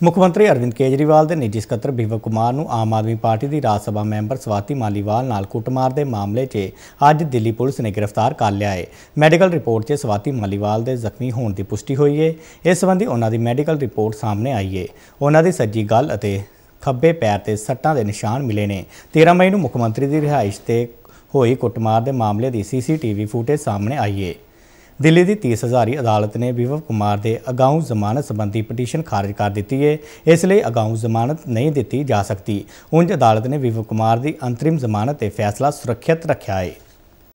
ਮੁੱਖ ਮੰਤਰੀ ਅਰਵਿੰਦ ਕੇਜਰੀਵਾਲ ਦੇ ਨਿੱਜੀ ਸਕੱਤਰ ਬਿਵਕ ਕੁਮਾਰ ਨੂੰ ਆਮ ਆਦਮੀ ਪਾਰਟੀ ਦੀ ਰਾਜ ਸਭਾ ਮੈਂਬਰ ਸਵਾਤੀ ਮਾਲੀਵਾਲ ਨਾਲ ਕੁੱਟਮਾਰ ਦੇ ਮਾਮਲੇ 'ਚ ਅੱਜ ਦਿੱਲੀ ਪੁਲਿਸ ਨੇ ਗ੍ਰਿਫਤਾਰ ਕਰ ਲਿਆ ਹੈ ਮੈਡੀਕਲ ਰਿਪੋਰਟ 'ਚ ਸਵਾਤੀ ਮਾਲੀਵਾਲ ਦੇ ਜ਼ਖਮੀ ਹੋਣ ਦੀ ਪੁਸ਼ਟੀ ਹੋਈ ਹੈ ਇਸ ਸੰਬੰਧੀ ਉਹਨਾਂ ਦੀ ਮੈਡੀਕਲ ਰਿਪੋਰਟ ਸਾਹਮਣੇ ਆਈ ਹੈ ਉਹਨਾਂ ਦੀ ਸੱਜੀ ਗੱਲ ਅਤੇ ਖੱਬੇ ਪੈਰ ਤੇ ਸੱਟਾਂ ਦੇ ਨਿਸ਼ਾਨ ਮਿਲੇ ਨੇ। 13 ਮਈ ਨੂੰ ਮੁੱਖ ਮੰਤਰੀ ਦੀ ਰਿਹਾਇਸ਼ ਤੇ ਹੋਈ ਕੁੱਟਮਾਰ ਦੇ ਮਾਮਲੇ ਦੀ ਸੀਸੀਟੀਵੀ ਫੁਟੇਜ ਸਾਹਮਣੇ ਆਈ ਹੈ ਦਿੱਲੀ ਦੀ 30 ਹਜ਼ਾਰੀ ਅਦਾਲਤ ਨੇ ਵਿਵਵ ਕੁਮਾਰ ਦੇ ਅਗਾਊਂ ਜ਼ਮਾਨਤ ਸੰਬੰਧੀ ਪਟੀਸ਼ਨ ਖਾਰਜ ਕਰ ਦਿੱਤੀ ਹੈ ਇਸ ਲਈ ਅਗਾਊਂ ਜ਼ਮਾਨਤ ਨਹੀਂ ਦਿੱਤੀ ਜਾ ਸਕਦੀ। ਉਂਝ ਅਦਾਲਤ ਨੇ ਵਿਵਵ ਕੁਮਾਰ ਦੀ ਅੰਤਰਿਮ ਜ਼ਮਾਨਤ ਤੇ ਫੈਸਲਾ ਸੁਰੱਖਿਅਤ ਰੱਖਿਆ ਹੈ